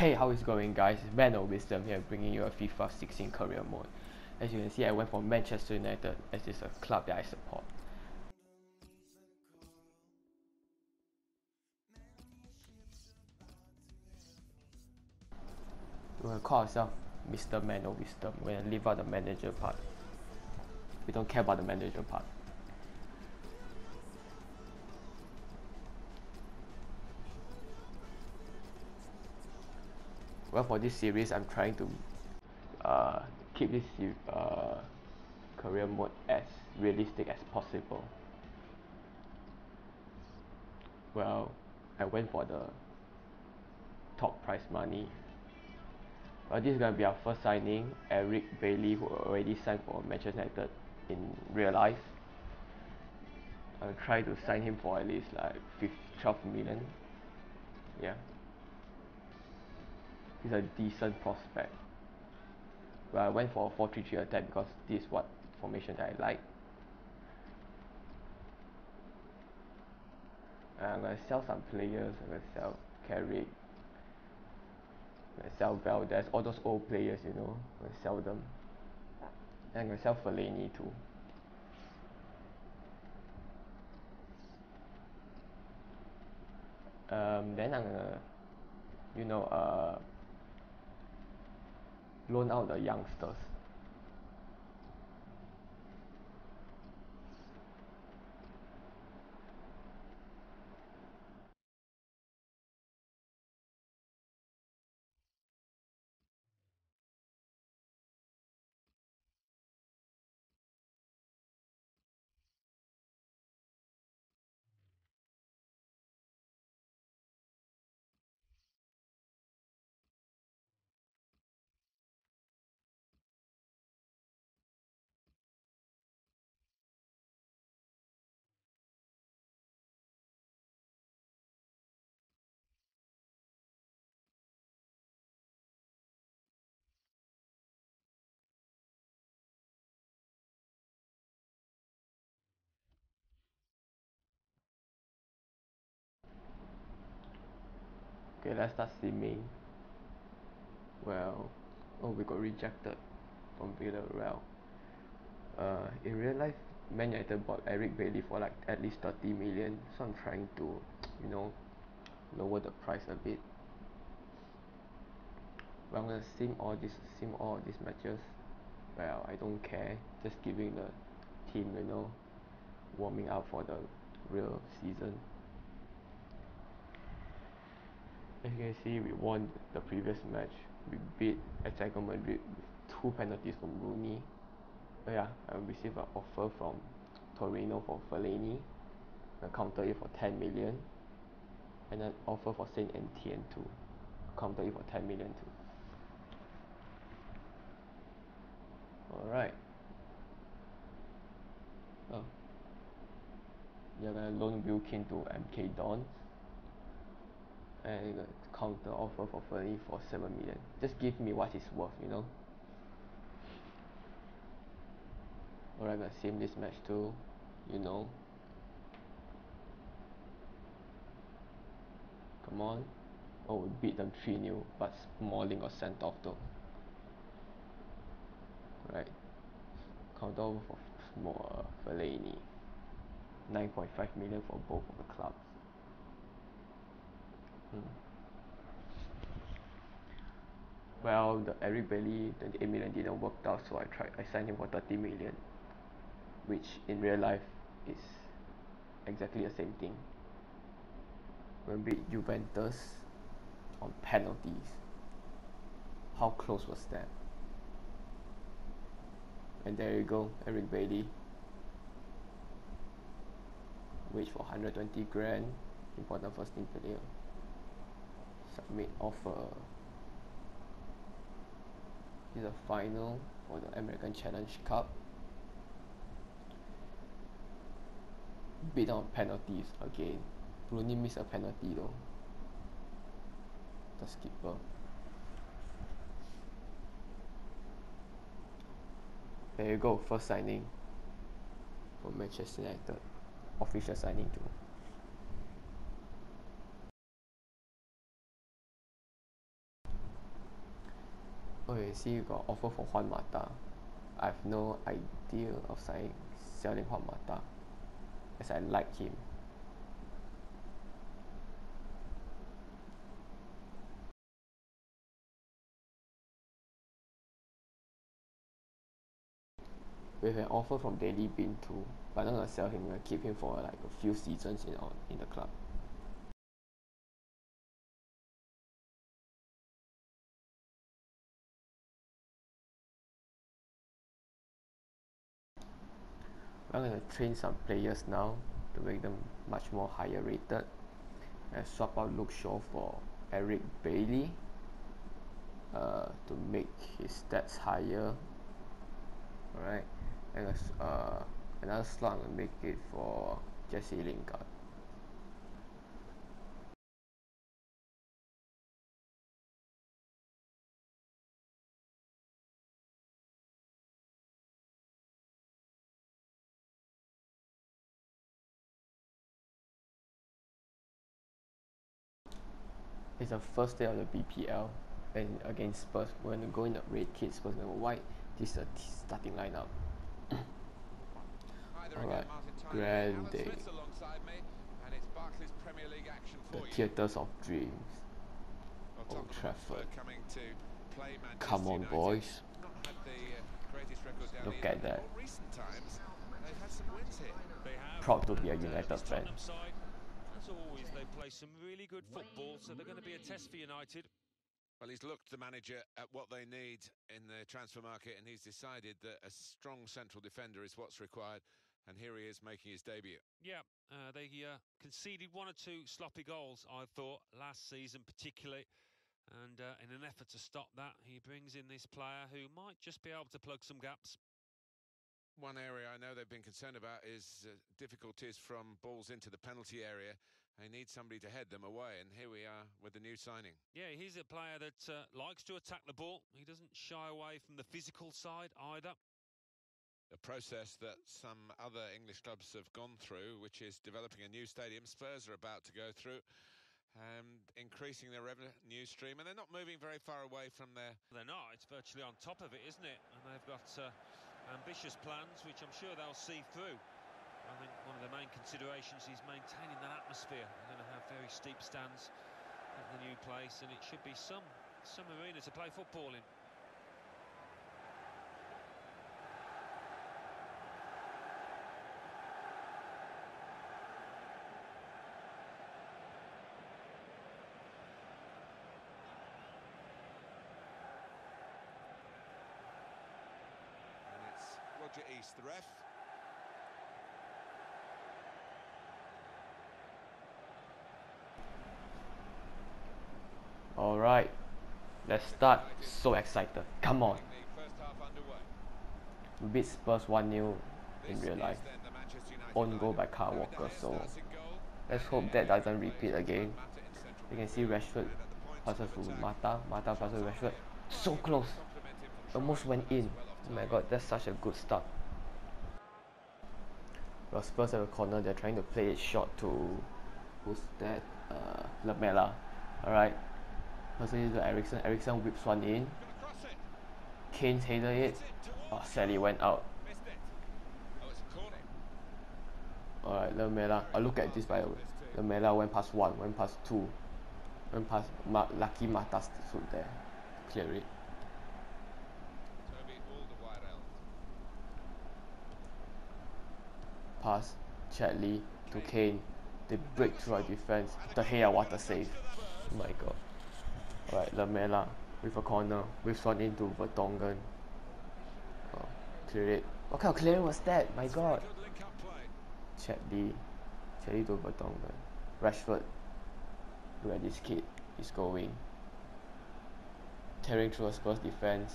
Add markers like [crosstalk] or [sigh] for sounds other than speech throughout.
Hey, how is it going guys? It's Wisdom here bringing you a FIFA 16 career mode. As you can see, I went for Manchester United as it's a uh, club that I support. We're gonna call ourselves Mr. Man of Wisdom. We're gonna leave out the manager part. We don't care about the manager part. Well for this series I'm trying to uh, keep this uh, career mode as realistic as possible. Well I went for the top prize money. Well this is gonna be our first signing. Eric Bailly who already signed for Manchester United in real life. I'll try to sign him for at least like 12 million. Yeah he's a decent prospect. But I went for a four three three attack because this is what formation that I like. I'm gonna sell some players I'm gonna sell Carrick I'm gonna sell Valdés all those old players you know gonna sell them. And I'm gonna sell Fellaini too. Um then I'm gonna you know uh loan out the youngsters okay let's start simming well oh we got rejected from Villarreal uh in real life Man United bought Eric Bailly for like at least 30 million. So I'm trying to you know lower the price a bit. But I'm gonna sim all this sim all these matches. Well I don't care. Just giving the team you know warming up for the real season as you can see we won the previous match. We beat Atletico Madrid with two penalties from Rooney. Oh yeah I received an offer from Torino for Fellaini. I counter it for 10 million. And an offer for Saint Etienne too. Counter it for 10 million too. Alright. Oh. You're gonna loan Wilkin to MK Dons and counter offer for Fellaini for 7 million. Just give me what it's worth you know. Alright gonna sim this match too you know. Come on. Oh we beat them 3 nil but Smalling got sent off though. Right counter offer for Small uh, Fellaini 9.5 million for both of the clubs hmm. well the Eric Bailly 28 million didn't work out so I tried I signed him for 30 million which in real life is exactly the same thing. We beat Juventus on penalties? How close was that? And there you go Eric Bailly. Wage for 120 grand important first team player submit offer is a final for the American Challenge Cup beat on penalties again. Rooney missed a penalty though. The skipper. There you go first signing for Manchester United. Official signing too See you got offer for Juan Mata. I have no idea of selling, selling Juan Mata as I like him. We have an offer from Daley Blind too, but I'm not gonna sell him. I'm gonna keep him for like a few seasons in our, in the club. I'm gonna train some players now to make them much more higher rated. And swap out Luke Shaw for Eric Bailly uh, to make his stats higher. Alright, and uh, another slot I'm gonna make it for Jesse Lingard. It's the first day of the BPL and against Spurs. We're going to go in the red kit, Spurs number white. This is the starting lineup. [coughs] Alright, grand day. The theatres of dreams. Old Trafford. Come on, boys. Look at that. Proud to be a United fan always, they play some really good football, so they're going to be a test for United. Well, he's looked the manager at what they need in the transfer market, and he's decided that a strong central defender is what's required. And here he is making his debut. Yeah, uh, they uh, conceded one or two sloppy goals, I thought, last season particularly. And uh, in an effort to stop that, he brings in this player who might just be able to plug some gaps. One area I know they've been concerned about is uh, difficulties from balls into the penalty area. They need somebody to head them away, and here we are with the new signing. Yeah, he's a player that uh, likes to attack the ball. He doesn't shy away from the physical side either. A process that some other English clubs have gone through, which is developing a new stadium. Spurs are about to go through. Um, increasing their revenue stream, and they're not moving very far away from there. They're not. It's virtually on top of it, isn't it? And they've got uh, ambitious plans, which I'm sure they'll see through. I think one of the main considerations is maintaining that atmosphere. They're going to have very steep stands at the new place, and it should be some some arena to play football in. And it's Roger East, the ref. Alright, let's start. So excited. Come on. We beat Spurs 1 0 in real life. Own goal by Kyle Walker, so let's hope that doesn't repeat again. You can see Rashford passes to Mata, Mata passes to Rashford. So close. Almost went in. Oh my god, that's such a good start. Well, Spurs have a corner, they're trying to play it short to who's that? Uh, Lamela. Alright, Passes to Eriksen. Eriksen whips one in. Kane's headed it. Oh, sadly went out. Alright, Lamela. Oh, look at this by the way. Lamela went past one, went past two. Went past Ma Lucky Mata's stood there. Clear it. Pass. Chadli to Kane. They break through our defense. De Gea, what a save. Oh my god. Alright, Lamela with a corner, whips one into Vertonghen. Oh, clear it. What kind of clearing was that? My god. Chadli. Chadli to Vertonghen. Rashford. Look at this kid. He's going. Tearing through a Spurs defense.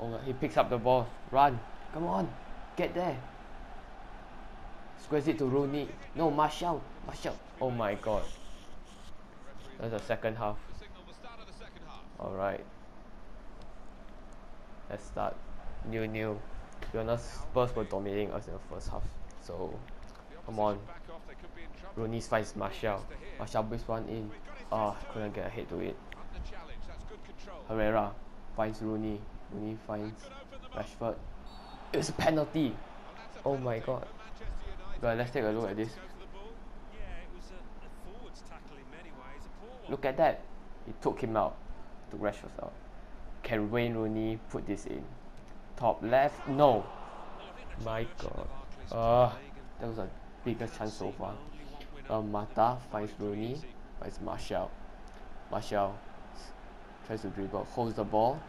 Oh he picks up the ball. Run. Come on. Get there. Squares it to Rooney. No, Martial. Martial. Oh my god. That's the second half. Alright. Let's start. New new. To be Spurs were dominating us in the first half. So, come on. Rooney finds Martial. Martial brings one in. Oh, couldn't get ahead to it. Herrera. finds Rooney. Rooney finds Rashford. It's a penalty. Oh my god. But let's take a look at this. Look at that. He took him out. Took Rashford out. Can Wayne Rooney put this in? Top left? No. My god. Uh, that was a biggest chance so far. Uh, Mata finds Rooney. Finds Martial. Martial tries to dribble. Holds the ball.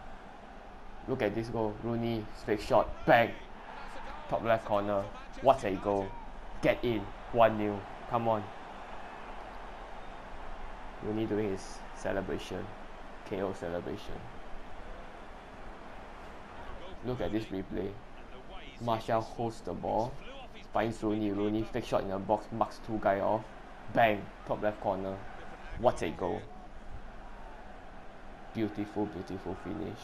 Look at this goal. Rooney, fake shot. Bang. Top left corner. What a goal. Get in. 1 0. Come on. Rooney doing his celebration. KO celebration. Look at this replay. Martial holds the ball, finds Rooney. Rooney fake shot in the box, marks two guy off. Bang, top left corner. What a goal. Beautiful, beautiful finish.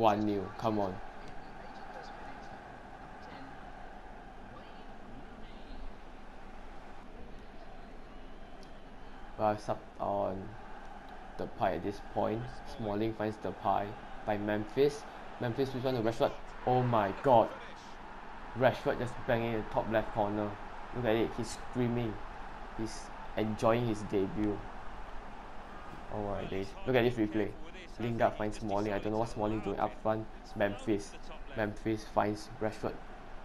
One new, come on. Well, sub on Depay at this point. Smalling finds Depay by Memphis. Memphis switch one to Rashford. Oh my god. Rashford just banging in the top left corner. Look at it, he's screaming. He's enjoying his debut. Oh my days. Look at this replay. Lingard finds Smalling. I don't know what Smalling doing up front. Memphis. Memphis finds Rashford.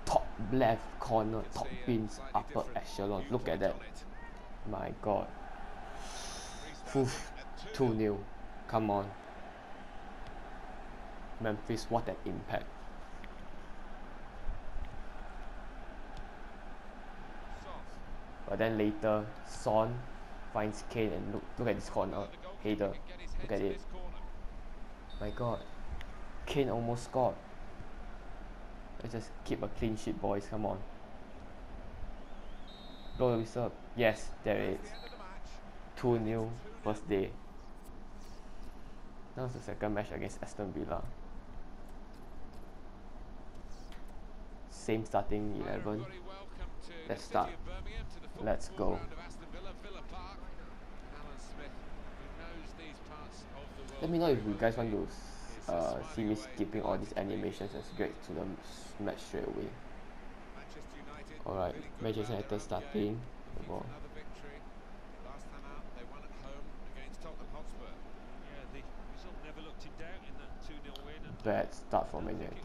Top left corner, top bins, upper echelon. Look at that. My god. Oof. 2 0. Come on. Memphis, what an impact. But then later, Son finds Kane and look, look at this corner. Header. Look at it. My god. Kane almost scored. Let's just keep a clean sheet, boys. Come on. Blow the whistle. Yes, there it is. 2 0 first day. Now it's the second match against Aston Villa. Same starting 11. Let's start. Let's go. Let me know if you guys want to uh, see me skipping all these animations and straight to the match straight away. Alright, Manchester United starting. The ball. Bad start for Man United.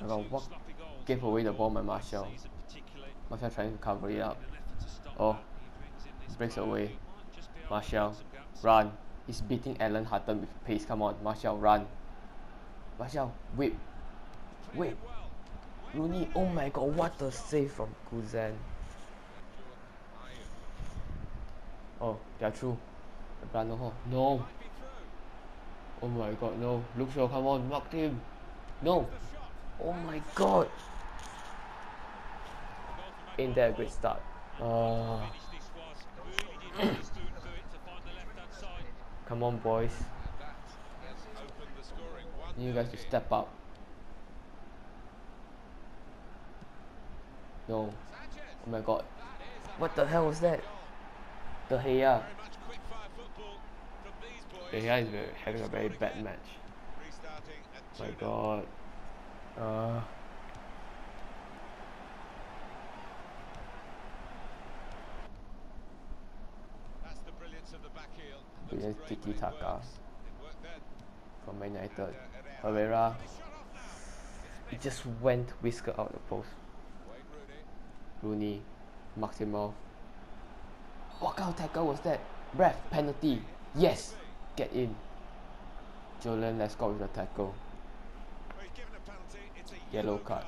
I got what gave away the ball by Martial. Martial trying to cover it up. Oh, breaks away. Martial, run. He's beating Alan Hutton with pace. Come on, Martial, run. Martial, whip. Whip. Rooney, oh my god, what a save from Guzan. Oh, they're through. The no, no. Oh my god, no. Luke Shaw, come on, knock him. No. Oh my god. That a great start? Uh, come on, boys. You guys to step up. No. Oh my god. What the hell was that? De Gea. De Gea is having a very bad match. My god. Uh, brilliant tiki taka from Man United. Herrera. It just went whisker out the post. Rooney off. What kind of tackle was that? Ref, penalty. Yes, get in. Jolan, let's go with the tackle. Yellow card.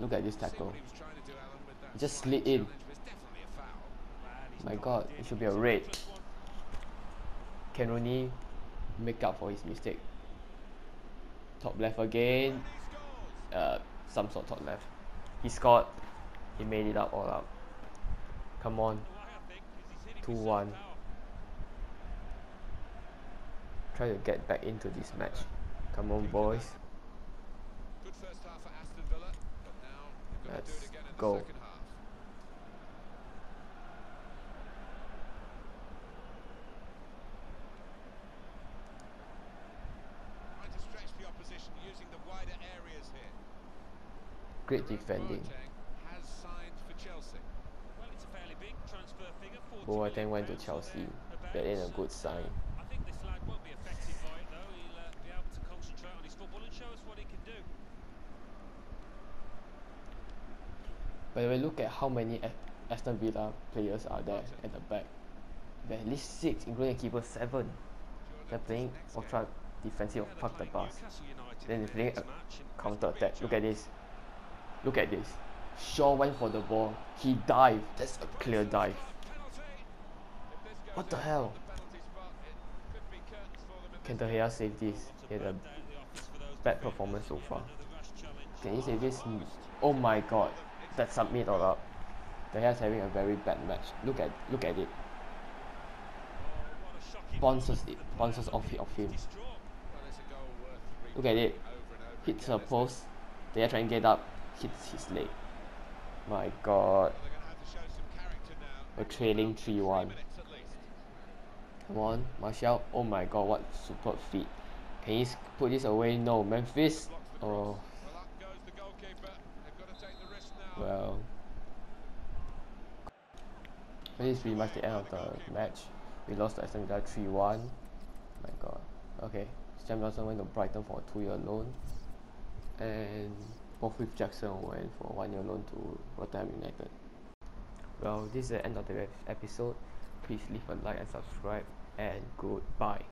Look at this tackle. Just slid in. My god, it should be a red. Can Rooney make up for his mistake? Top left again. Uh, some sort top left. He scored. He made it up all up. Come on. 2-1. Try to get back into this match. Come on, boys. Let's first half for Aston Villa, but now they've got to do Let's it again in go. the second half. Trying to stretch the opposition using the wider areas here. Great Jerome defending. Boateng has signed for Chelsea. Well, it's a fairly big transfer figure. 40 Boateng million went to pounds, so Chelsea. they're That ain't a about, good uh, sign. I think this lad won't be affected by it though. He'll uh, be able to concentrate on his football and show us what he can do. But when we look at how many Aston Villa players are there at the back, there are at least six, including keeper seven. They're playing ultra defensive park the bus. Then they're playing a counter attack. Look at this. Look at this. Shaw went for the ball. He dived. That's a clear dive. What the hell? Can De Gea save this? He had a bad performance so far. Can he save this? Oh my god. That submit all up. De Gea's having a very bad match. Look at look at it. Bounces it bounces off of him. Look at it. Hits a post. They are trying to get up. Hits his leg. My god. We're trailing 3-1. Come on, Martial. Oh my god, what superb feet. Can he put this away? No, Memphis. Oh, well. This is pretty much the end of the match. We lost to Aston Villa 3-1. My god. Okay. Sam Johnstone went to Brighton for a two-year loan. And Bothwell Jackson went for one-year loan to Rotterdam United. Well, this is the end of the episode. Please leave a like and subscribe. And goodbye.